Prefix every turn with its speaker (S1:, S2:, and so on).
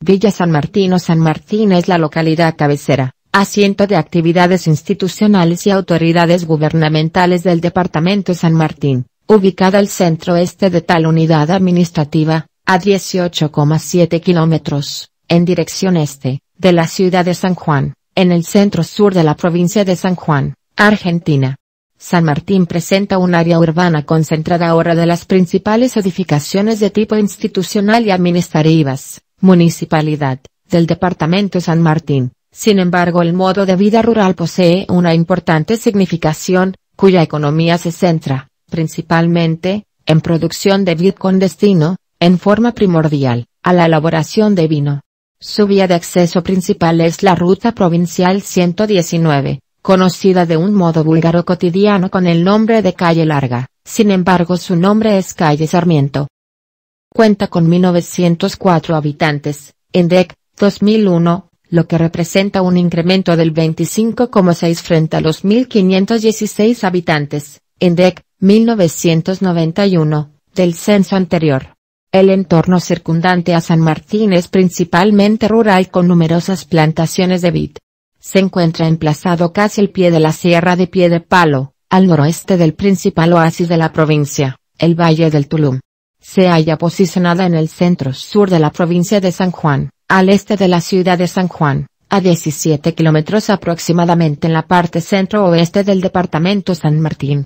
S1: Villa San Martín o San Martín es la localidad cabecera, asiento de actividades institucionales y autoridades gubernamentales del Departamento San Martín, ubicada al centro-este de tal unidad administrativa, a 18,7 kilómetros, en dirección este, de la ciudad de San Juan, en el centro-sur de la provincia de San Juan, Argentina. San Martín presenta un área urbana concentrada ahora de las principales edificaciones de tipo institucional y administrativas, municipalidad, del departamento San Martín. Sin embargo el modo de vida rural posee una importante significación, cuya economía se centra, principalmente, en producción de vid con destino, en forma primordial, a la elaboración de vino. Su vía de acceso principal es la Ruta Provincial 119, conocida de un modo búlgaro cotidiano con el nombre de Calle Larga, sin embargo su nombre es Calle Sarmiento. Cuenta con 1904 habitantes, en DEC, 2001, lo que representa un incremento del 25,6 frente a los 1516 habitantes, en DEC, 1991, del censo anterior. El entorno circundante a San Martín es principalmente rural con numerosas plantaciones de vid. Se encuentra emplazado casi al pie de la Sierra de Pie de Palo, al noroeste del principal oasis de la provincia, el Valle del Tulum. Se halla posicionada en el centro-sur de la provincia de San Juan, al este de la ciudad de San Juan, a 17 kilómetros aproximadamente en la parte centro-oeste del departamento San Martín.